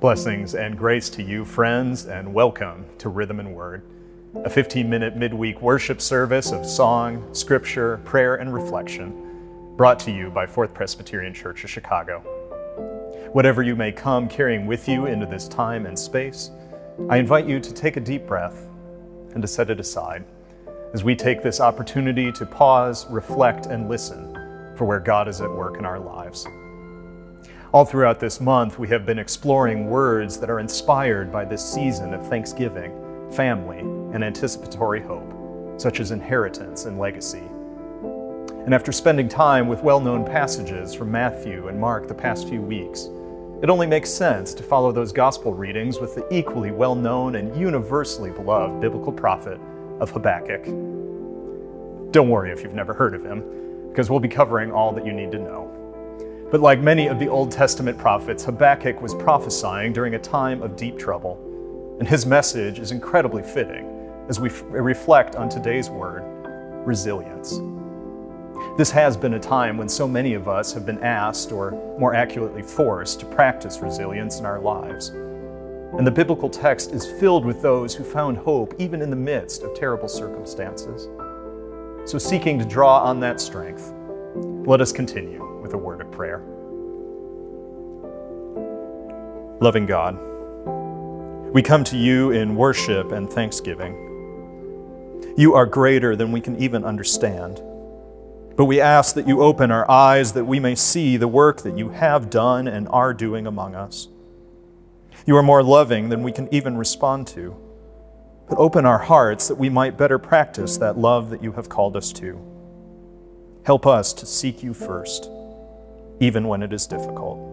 Blessings and grace to you, friends, and welcome to Rhythm and Word, a 15 minute midweek worship service of song, scripture, prayer, and reflection, brought to you by Fourth Presbyterian Church of Chicago. Whatever you may come carrying with you into this time and space, I invite you to take a deep breath and to set it aside as we take this opportunity to pause, reflect, and listen for where God is at work in our lives. All throughout this month, we have been exploring words that are inspired by this season of thanksgiving, family, and anticipatory hope, such as inheritance and legacy. And after spending time with well known passages from Matthew and Mark the past few weeks, it only makes sense to follow those gospel readings with the equally well known and universally beloved biblical prophet of Habakkuk. Don't worry if you've never heard of him, because we'll be covering all that you need to know. But like many of the Old Testament prophets, Habakkuk was prophesying during a time of deep trouble, and his message is incredibly fitting as we reflect on today's word resilience. This has been a time when so many of us have been asked, or more accurately forced, to practice resilience in our lives. And the biblical text is filled with those who found hope even in the midst of terrible circumstances. So, seeking to draw on that strength, let us continue with a word of prayer. Loving God, we come to you in worship and thanksgiving. You are greater than we can even understand. But we ask that you open our eyes that we may see the work that you have done and are doing among us. You are more loving than we can even respond to. But open our hearts that we might better practice that love that you have called us to. Help us to seek you first even when it is difficult.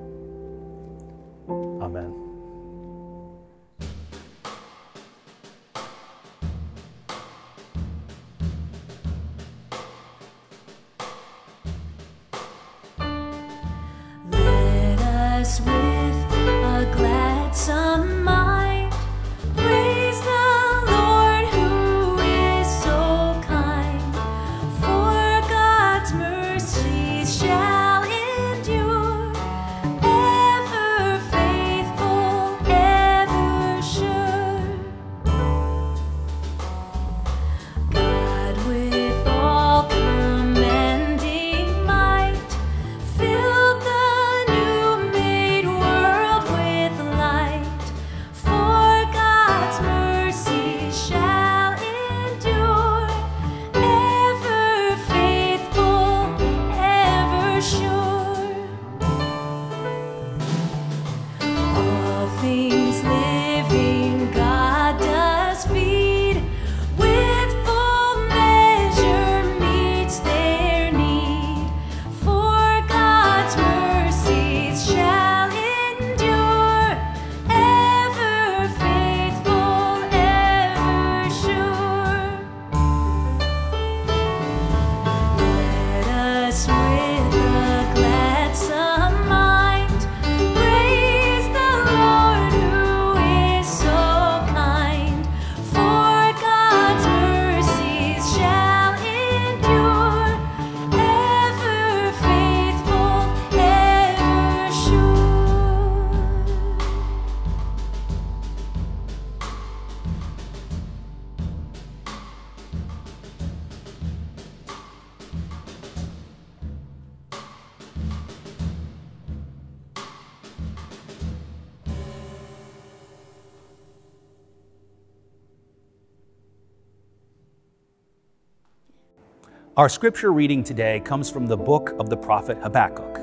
Our scripture reading today comes from the book of the prophet Habakkuk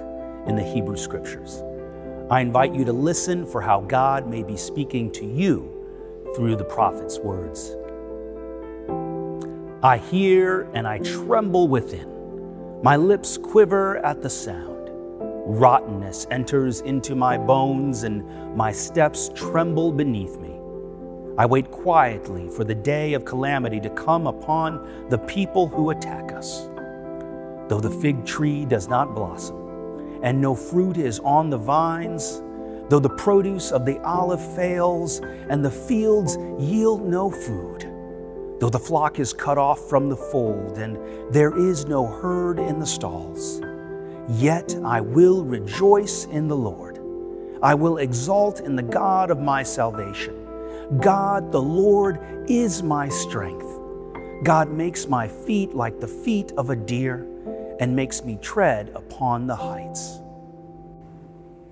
in the Hebrew Scriptures. I invite you to listen for how God may be speaking to you through the prophet's words. I hear and I tremble within. My lips quiver at the sound. Rottenness enters into my bones, and my steps tremble beneath me. I wait quietly for the day of calamity to come upon the people who attack us. Though the fig tree does not blossom, and no fruit is on the vines, though the produce of the olive fails, and the fields yield no food, though the flock is cut off from the fold, and there is no herd in the stalls, yet I will rejoice in the Lord. I will exalt in the God of my salvation. God, the Lord, is my strength. God makes my feet like the feet of a deer and makes me tread upon the heights.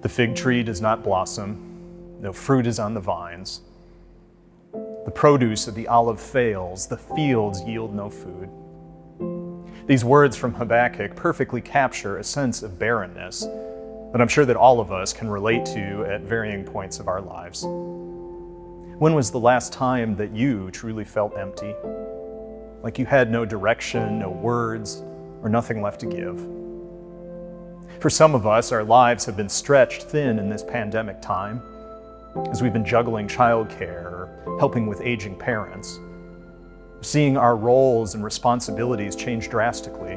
The fig tree does not blossom, no fruit is on the vines. The produce of the olive fails, the fields yield no food. These words from Habakkuk perfectly capture a sense of barrenness that I'm sure that all of us can relate to at varying points of our lives. When was the last time that you truly felt empty? Like you had no direction, no words, or nothing left to give? For some of us, our lives have been stretched thin in this pandemic time as we've been juggling childcare or helping with aging parents, seeing our roles and responsibilities change drastically,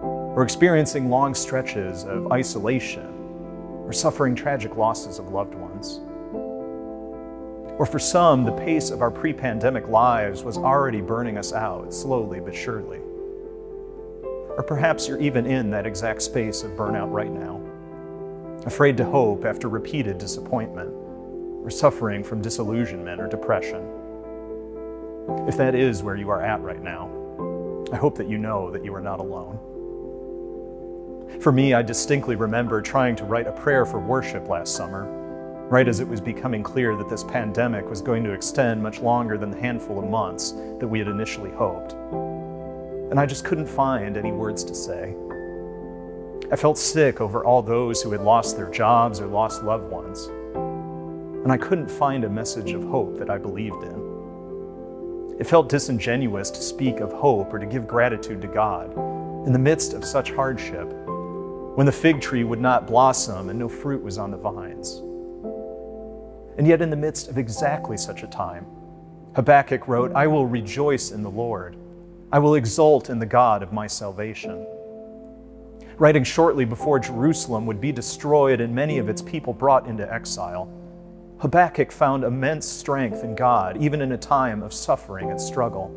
or experiencing long stretches of isolation, or suffering tragic losses of loved ones. Or for some, the pace of our pre pandemic lives was already burning us out, slowly but surely. Or perhaps you're even in that exact space of burnout right now, afraid to hope after repeated disappointment, or suffering from disillusionment or depression. If that is where you are at right now, I hope that you know that you are not alone. For me, I distinctly remember trying to write a prayer for worship last summer right as it was becoming clear that this pandemic was going to extend much longer than the handful of months that we had initially hoped. And I just couldn't find any words to say. I felt sick over all those who had lost their jobs or lost loved ones. And I couldn't find a message of hope that I believed in. It felt disingenuous to speak of hope or to give gratitude to God in the midst of such hardship, when the fig tree would not blossom and no fruit was on the vines. And yet, in the midst of exactly such a time, Habakkuk wrote, I will rejoice in the Lord. I will exult in the God of my salvation. Writing shortly before Jerusalem would be destroyed and many of its people brought into exile, Habakkuk found immense strength in God, even in a time of suffering and struggle.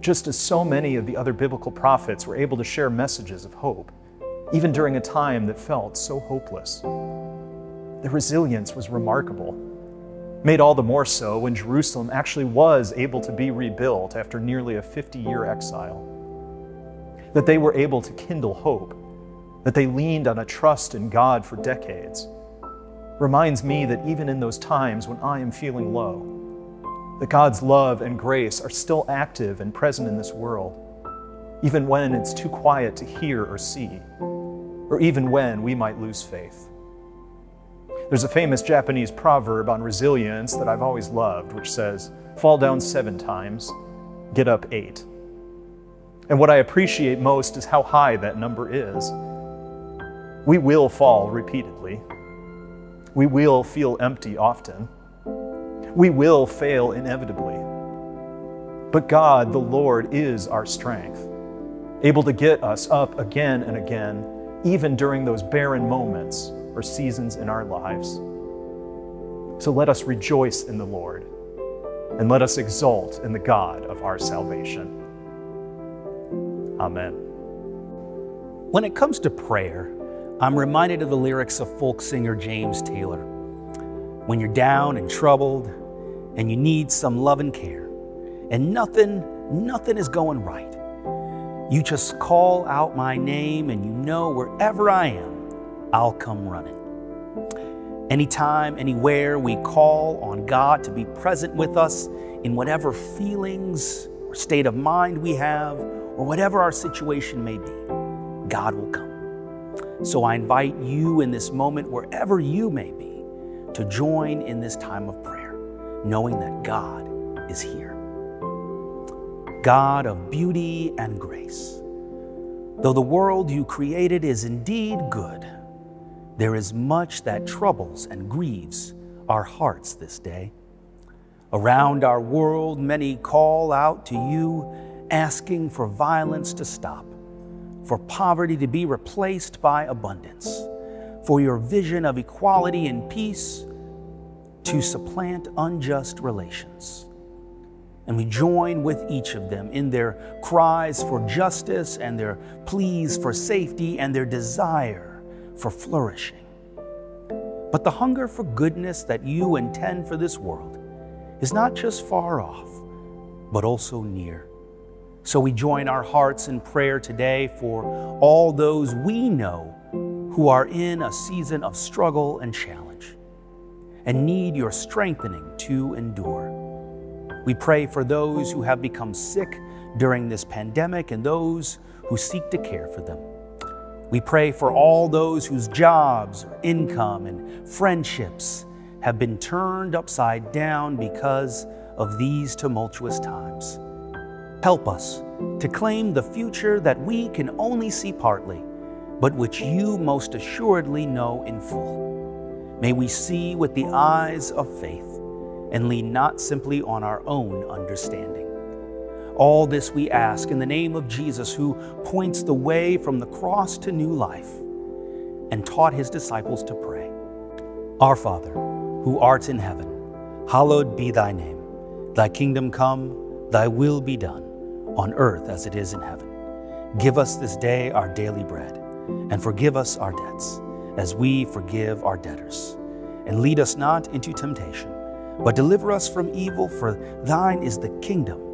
Just as so many of the other biblical prophets were able to share messages of hope, even during a time that felt so hopeless. The resilience was remarkable, made all the more so when Jerusalem actually was able to be rebuilt after nearly a 50 year exile. That they were able to kindle hope, that they leaned on a trust in God for decades, reminds me that even in those times when I am feeling low, that God's love and grace are still active and present in this world, even when it's too quiet to hear or see, or even when we might lose faith. There's a famous Japanese proverb on resilience that I've always loved, which says, Fall down seven times, get up eight. And what I appreciate most is how high that number is. We will fall repeatedly. We will feel empty often. We will fail inevitably. But God, the Lord, is our strength, able to get us up again and again, even during those barren moments or seasons in our lives. So let us rejoice in the Lord and let us exult in the God of our salvation. Amen. When it comes to prayer, I'm reminded of the lyrics of folk singer James Taylor. When you're down and troubled and you need some love and care, and nothing, nothing is going right, you just call out my name and you know wherever I am, I'll come running. Anytime, anywhere, we call on God to be present with us in whatever feelings or state of mind we have, or whatever our situation may be, God will come. So I invite you in this moment, wherever you may be, to join in this time of prayer, knowing that God is here. God of beauty and grace, though the world you created is indeed good, there is much that troubles and grieves our hearts this day. Around our world, many call out to you, asking for violence to stop, for poverty to be replaced by abundance, for your vision of equality and peace to supplant unjust relations. And we join with each of them in their cries for justice and their pleas for safety and their desire for flourishing. But the hunger for goodness that you intend for this world is not just far off, but also near. So we join our hearts in prayer today for all those we know who are in a season of struggle and challenge and need your strengthening to endure. We pray for those who have become sick during this pandemic and those who seek to care for them. We pray for all those whose jobs, income, and friendships have been turned upside down because of these tumultuous times. Help us to claim the future that we can only see partly, but which you most assuredly know in full. May we see with the eyes of faith and lean not simply on our own understanding. All this we ask in the name of Jesus, who points the way from the cross to new life and taught his disciples to pray. Our Father, who art in heaven, hallowed be thy name. Thy kingdom come, thy will be done on earth as it is in heaven. Give us this day our daily bread, and forgive us our debts, as we forgive our debtors. And lead us not into temptation, but deliver us from evil, for thine is the kingdom,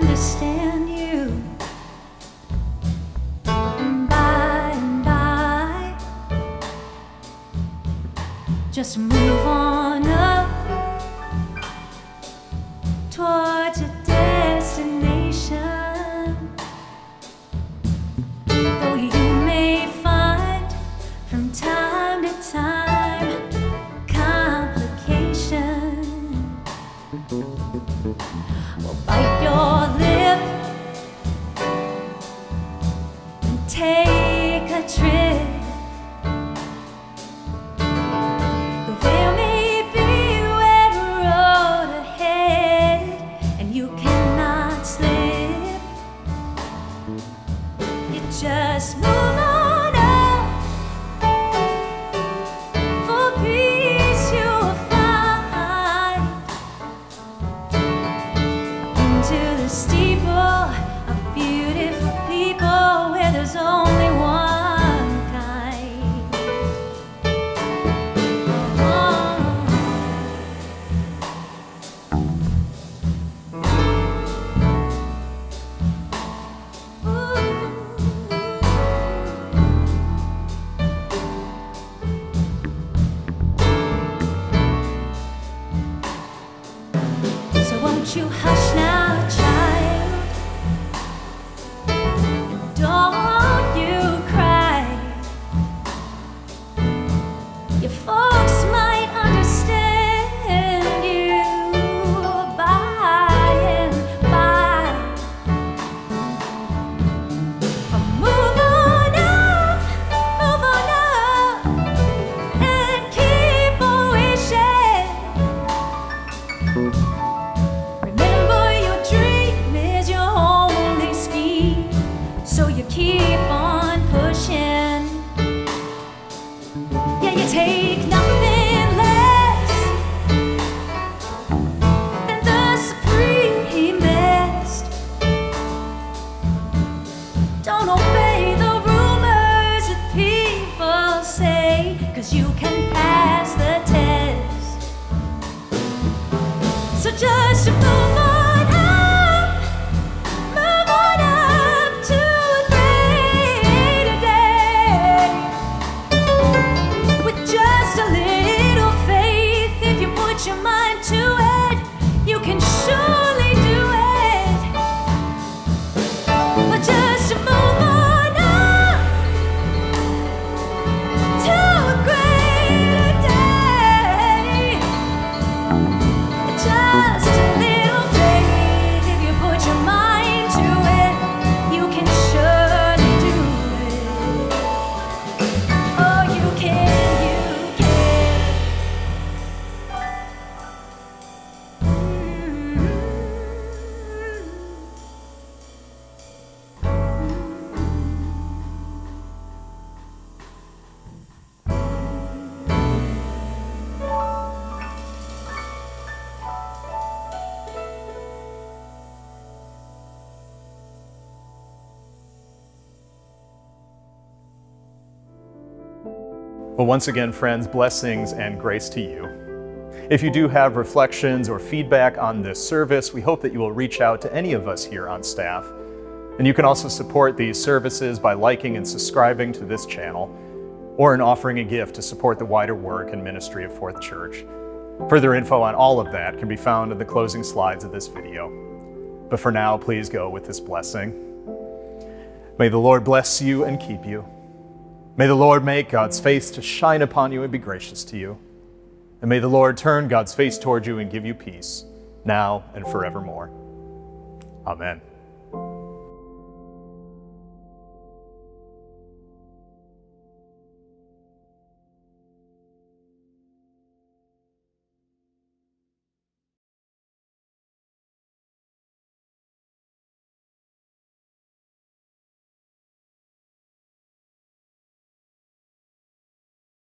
Understand you. And by and by just move well, bite your lip and take steeple of beautiful Well, once again, friends, blessings and grace to you. If you do have reflections or feedback on this service, we hope that you will reach out to any of us here on staff. And you can also support these services by liking and subscribing to this channel or in offering a gift to support the wider work and ministry of Fourth Church. Further info on all of that can be found in the closing slides of this video. But for now, please go with this blessing. May the Lord bless you and keep you. May the Lord make God's face to shine upon you and be gracious to you. And may the Lord turn God's face toward you and give you peace, now and forevermore. Amen.